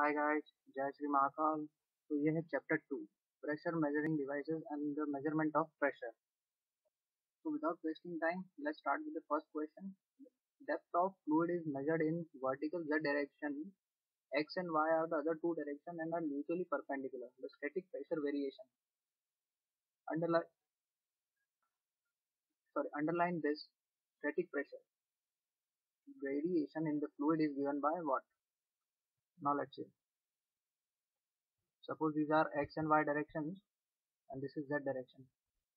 Hi guys, Jai Shri Mahakal. So ये है chapter 2 pressure measuring devices and the measurement of pressure. So without wasting time, let's start with the first question. Depth of fluid is measured in vertical z direction. X and Y are the other two direction and are mutually perpendicular. The static pressure variation. Underline sorry, underline this static pressure variation in the fluid is given by what? Now let's see. Suppose these are x and y directions and this is z direction.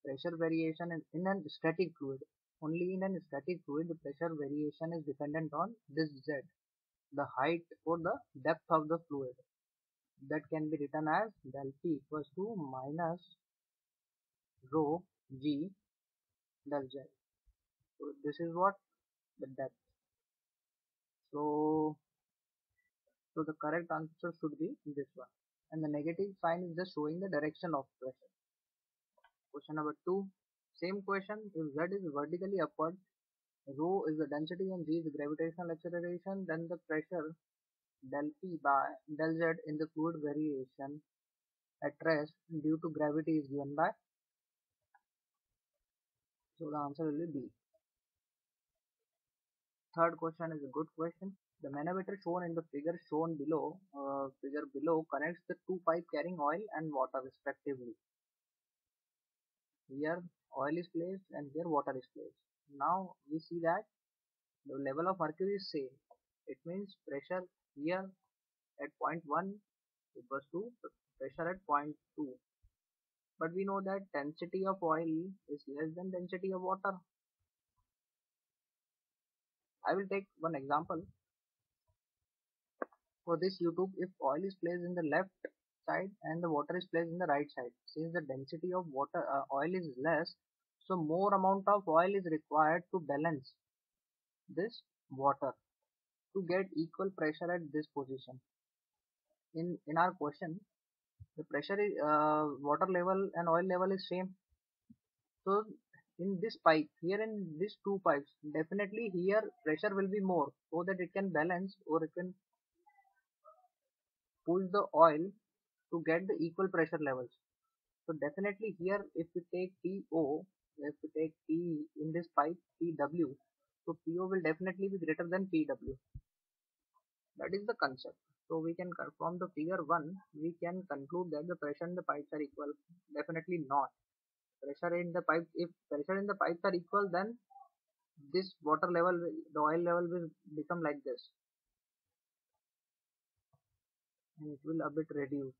Pressure variation in, in a static fluid. Only in a static fluid the pressure variation is dependent on this z, the height or the depth of the fluid. That can be written as del P equals to minus rho g del z. So this is what the depth. So so the correct answer should be this one and the negative sign is just showing the direction of pressure. Question number 2. Same question if z is vertically upward, rho is the density and g is the gravitational acceleration then the pressure del P by del Z in the fluid variation at rest due to gravity is given by so the answer will be B. Third question is a good question. The manometer shown in the figure shown below, uh, figure below connects the two pipe carrying oil and water respectively. Here oil is placed and here water is placed. Now we see that the level of mercury is same. It means pressure here at point 1 equals to pressure at point 2. But we know that density of oil is less than density of water. I will take one example. For this U-tube, if oil is placed in the left side and the water is placed in the right side, since the density of water uh, oil is less, so more amount of oil is required to balance this water to get equal pressure at this position. In in our question, the pressure is uh, water level and oil level is same. So in this pipe here in these two pipes definitely here pressure will be more so that it can balance or it can push the oil to get the equal pressure levels. So definitely here if we take PO if we take P in this pipe PW so PO will definitely be greater than PW that is the concept. So we can from the figure 1 we can conclude that the pressure in the pipes are equal. Definitely not. Pressure in the pipe if pressure in the pipes are equal then this water level the oil level will become like this and it will a bit reduce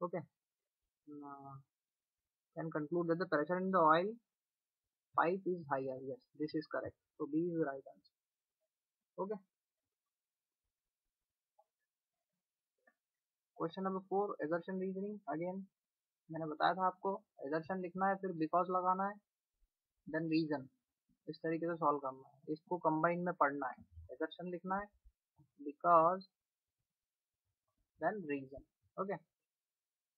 okay uh, can conclude that the pressure in the oil pipe is higher yes this is correct so b is the right answer okay question number four assertion reasoning again मैंने बताया था आपको assertion लिखना है फिर because लगाना है then reason इस तरीके से सॉल्व करना है इसको कंबाइन में पढ़ना है एजर्शन लिखना है because then reason okay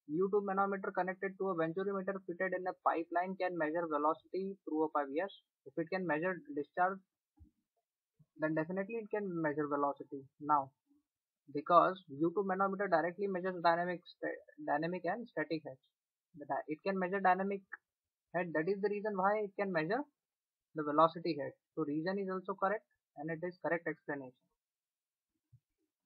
U-tube manometer connected to a venturimeter fitted in a pipeline can measure velocity through a pipe. Yes, if it can measure discharge, then definitely it can measure velocity. Now, because U-tube manometer directly measures dynamic, dynamic and static heads. It can measure dynamic head. That is the reason why it can measure the velocity head. So reason is also correct, and it is correct explanation.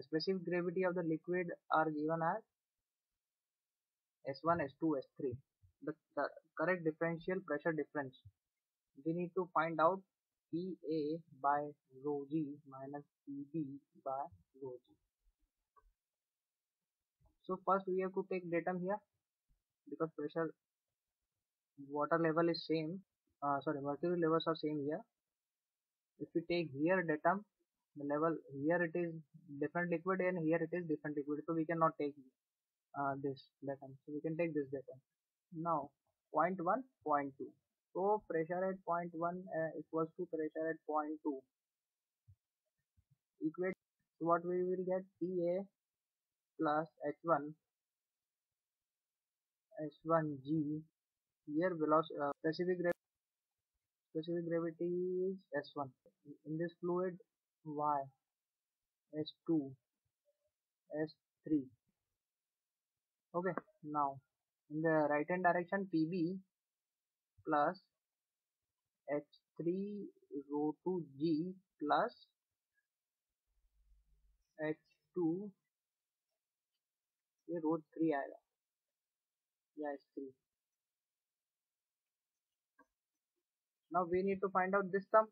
Specific gravity of the liquid are given as S1, S2, S3. The, the correct differential pressure difference. We need to find out PA by rho g minus PB by rho g. So first we have to take datum here because pressure water level is same uh, sorry mercury levels are same here if we take here datum level here it is different liquid and here it is different liquid so we cannot take uh, this Deccan. So we can take this Deccan. Now point 1, point 2. So pressure at point 1 uh, equals to pressure at point 2. Equate so what we will get PA plus H1 H1G here velocity uh, specific gravity specific gravity is S1 in this fluid y. S2 s3 okay now in the right hand direction pb plus h3 rho 2 g plus h2 ये रो three आएगा। या H three now we need to find out this term.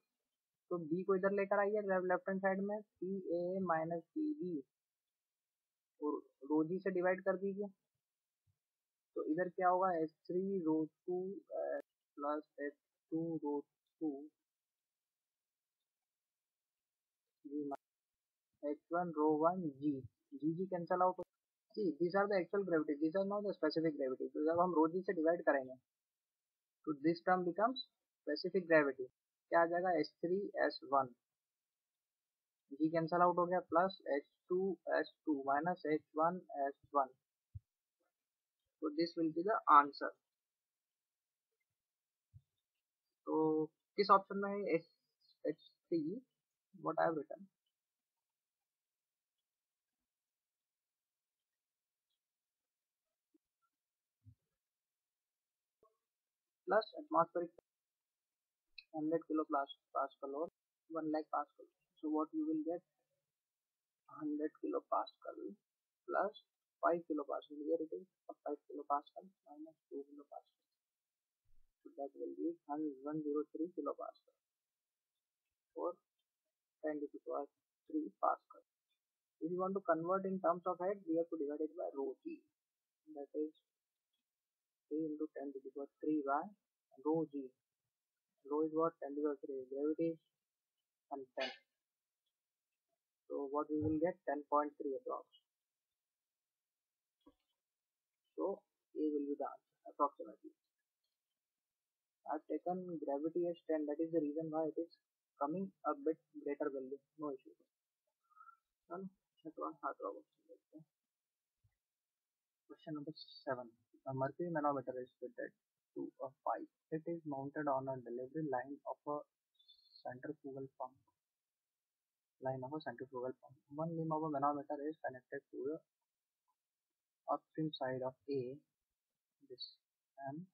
तो B को इधर लेकर आइए left hand side में सी ए minus C B और रो जी से डिवाइड कर दीजिए। तो इधर क्या होगा? H three rho two plus H two rho two H one rho one G G G cancel out G these are the actual gravity this are not the specific gravity तो जब हम rho G से divide करेंगे तो this term becomes specific gravity क्या आ जाएगा? H three S one G cancel out हो गया plus H two S two minus H one S one तो this will be the answer तो किस ऑप्शन में है? H H three I have written plus atmospheric 100 kilo pascal or 1 lakh pascal. So what you will get 100 kilo pascal plus 5 kilo pascal. Here it is 5 kilo pascal minus 2 kilo pascal. So that will be 103 kilo pascal or 10 to the power 3 pascal. If you want to convert in terms of head, we have to divide it by rho g. That is 3 into 10 to the power 3 by rho g. Rho is what 10 to the 3 gravity and 10. So what we will get 10.3 approx. So A will be the answer approximately. I've taken gravity as 10 that is the reason why it is coming a bit greater value no issue. Done. Question number 7. A mercury manometer is fitted to a pipe. It is mounted on a delivery line of a centrifugal pump. Line of a centrifugal pump. One limb of a manometer is connected to the upstream side of A, this, and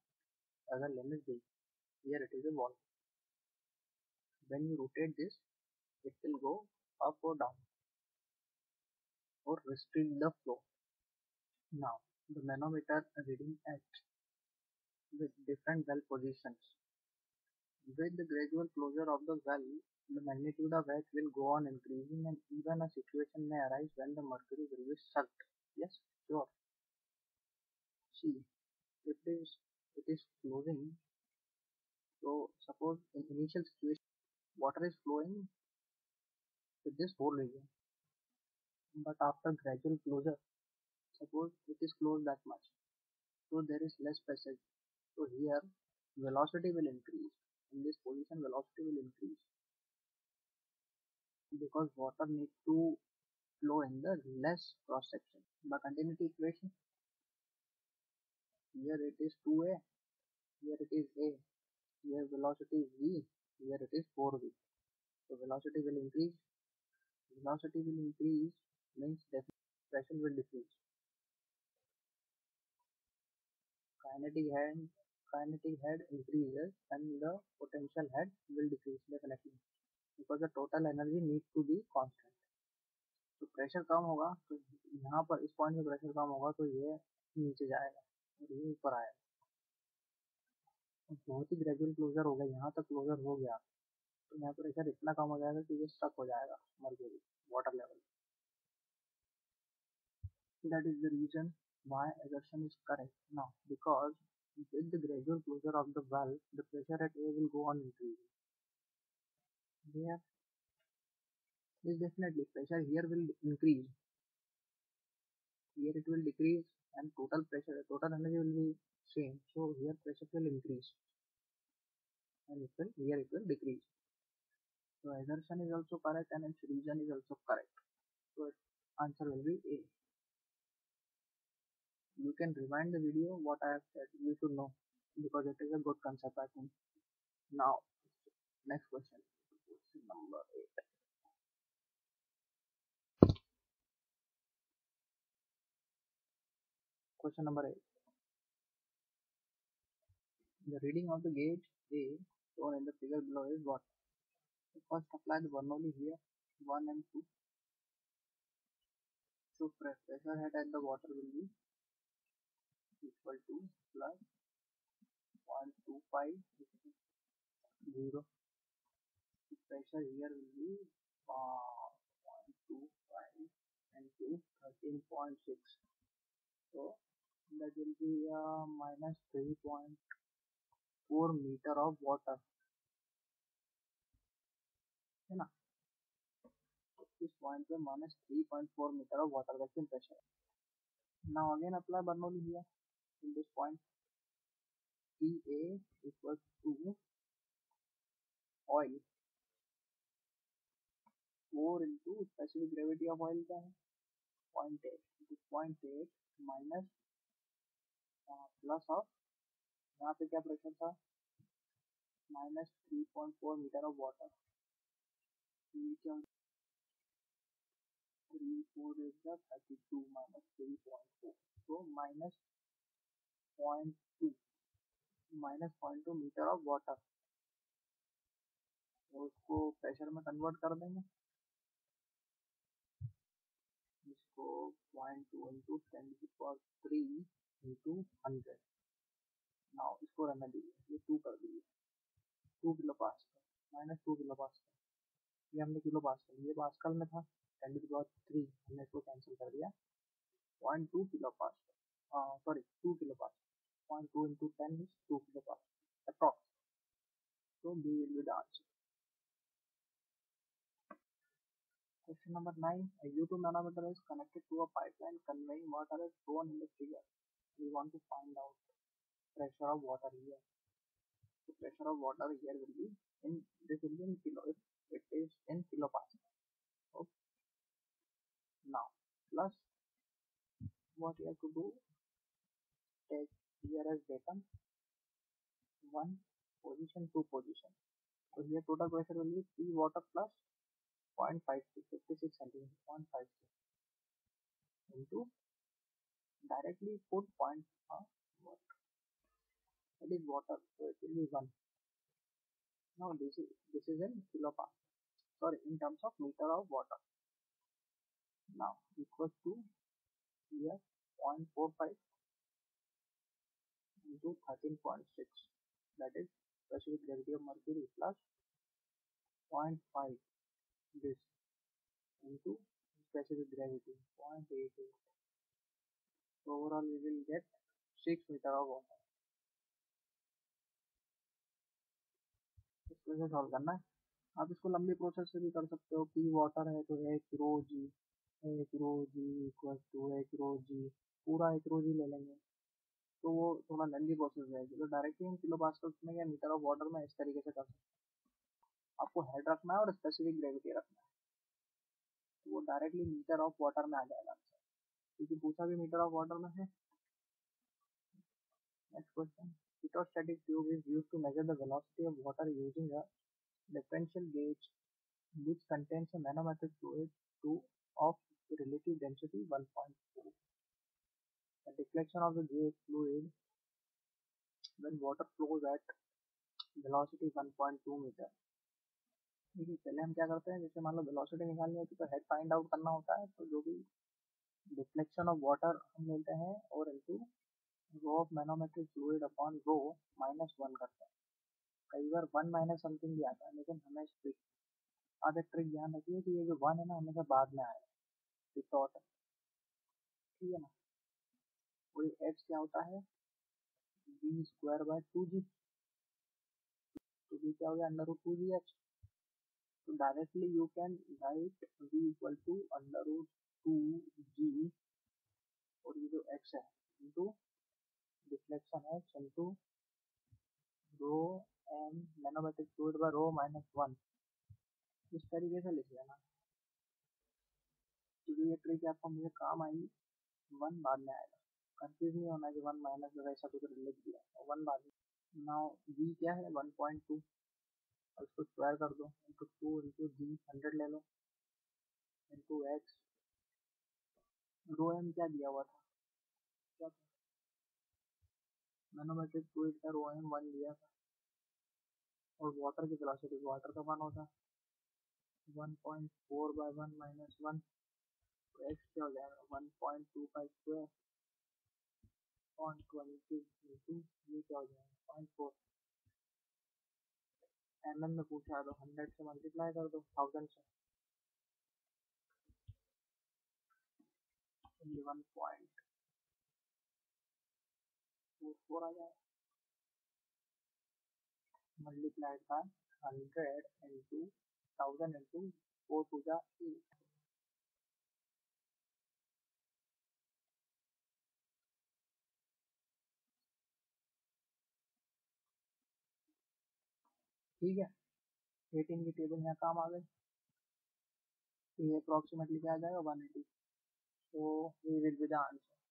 other limb is B. Here it is a valve. When you rotate this, it will go up or down or restrict the flow. Now, the manometer reading at with different valve positions. With the gradual closure of the valve, the magnitude of H will go on increasing and even a situation may arise when the mercury will be sucked. Yes, sure. See, if it is, it is closing, so suppose in initial situation, water is flowing with this whole region but after gradual closure suppose it is closed that much so there is less passage so here velocity will increase. In this position velocity will increase. Because water need to flow in the less cross section. The continuity equation here it is 2a here it is a here velocity is v here it is 4v so velocity will increase. Velocity will increase means pressure will decrease. Kinetic head, kinetic head increases and the potential head will decrease definitely because the total energy needs to be constant. तो pressure कम होगा तो यहाँ पर इस point में pressure कम होगा तो ये नीचे जाएगा और ये ऊपर आएगा बहुत ही ग्रेजुअल क्लोजर हो गया यहाँ तक क्लोजर हो गया तो यहाँ प्रेशर इतना कम हो जाएगा कि ये स्टक हो जाएगा mercury water level that is the reason why assertion is correct now? Because with the gradual closure of the valve the pressure at A will go on increasing. There is definitely. Pressure here will increase. Here it will decrease and total pressure total energy will be same. So here pressure will increase. And it will here it will decrease. So assertion is also correct and its reason is also correct. So answer will be a you can rewind the video what I have said you should know because it is a good concept I think. Now next question. Question number 8 question number 8 the reading of the gauge A shown in the figure below is what? First apply the Bernoulli here 1 and 2 so pressure head at the water will be equal to plus one two five zero pressure here will be uh, 125 and to 13.6 so that will be uh, minus 3.4 meter of water. है ना? इस point पे minus three point four metre of water that pressure ना again apply Bernoulli here in this point. PA equals to oil. 4 into specific gravity of oil क्या है? Point eight point eight minus plus of यहाँ पे क्या pressure था? Minus three point four metre of water three four is thirty two minus three point four तो minus point two minus point two metre of water तो उसको pressure में convert कर देंगे। इसको point two into ten power three into hundred now इसको रहने दीजिए ये टू कर दीजिए two kilo pascal. Minus two kilo pascal. ये हमने किलो पास्कल। ये पास्कल में था। टेन टू पावर थ्री हमने इसको कैंसिल कर दिया। Point two kilo pascal. Sorry two kilo pascal. 0.2 into 10 is 2 to the. So B will be the answer. Question number 9. A U-tube manometer is connected to a pipeline conveying water as shown in the figure. We want to find out pressure of water here. The pressure of water here will be in this will be in kilo if it is in kilopascal. Okay. Now plus what you have to do take here as data one position two position. So here total pressure will be 3 water plus 0.56 56 centimeter 0.56 into directly put point uh, what that is water so it will be 1 now this is this is in kilopascal sorry in terms of meter of water. Now equals to here 0.45 into 13.6 that is specific gravity of mercury plus 0.5 this into specific gravity 0.88 so overall we will get 6 meter of water इसको से solve करना है आप इसको लंबी process से भी कर सकते हो कि वाटर है तो H rho G H rho G equal to H rho G पूरा एच रो जी ले लेंगे तो वो थोड़ा लेंदी प्रोसेस रहेगी तो डायरेक्टली हम किलो पास्कल्स में या मीटर ऑफ़ वाटर में इस तरीके से कर सकते हैं। आपको हेड रखना है और स्पेसिफिक ग्रेविटी रखना है। तो वो डायरेक्टली मीटर ऑफ़ वाटर में आ जाएगा। क्योंकि पूछा भी मीटर ऑफ़ वाटर में है। Next question Heterostatic tube is used to measure the velocity of water using a differential gauge, which contains a manometric fluid to of relative density 1.4. The deflection of the gauge fluid when water flows at velocity 1.2 meter. देखिए, पहले हम क्या करते हैं, जैसे मान लो velocity निकालनी होती है तो हेड फाइंड आउट करना होता है तो जो भी डिफ्लेक्शन ऑफ़ वाटर हम लेते हैं और into rho of manometric fluid upon rho minus one करते हैं। कई बार वन माइनस समथिंग भी आता है, लेकिन हमें ट्रिक आप एक ट्रिक ध्यान रखिए कि ये जो वन है ना, हमेशा बाद में आएगा ठीक है ना? वही एच क्या होता है? B square by two G तो बी क्या हो गया? Under root two G H तो directly you can write B equal to under two G और ये जो एक्स है into deflection X into rho M fluid by rho minus one इस तरीके से लिख लेना। क्योंकि ये ट्रिक आपको मुझे काम आई वन बाद में आएगा। कंफ्यूज नहीं होना कि वन माइनस में ऐसा कुछ लिख दिया वन बाद में नाउ वी क्या है? वन पॉइंट टू और इसको स्क्वायर कर दो। Into two into G hundred ले लो। इंटू एक्स रो एम क्या दिया हुआ था? क्या था? मैनोमेट्रिक फ्लूइड का रो एम वन दिया था। और वाटर की वेलोसिटी वाटर का वन होता। One point four by one minus one तो एक्स क्या हो जाएगा? One point two five square twenty into ये क्या हो जाएगा? पॉइंट फोर एम एम में पूछा तो हंड्रेड से मल्टीप्लाई कर दो थाउज़ेंड से। One point four four uh multiplied by hundred into thousand into four two जा एट ठीक है? रेटिंग की टेबल यहाँ काम आ गई। ये अप्रॉक्सीमेटली क्या आ जाएगा? वन एटी तो ये विल बी द आंसर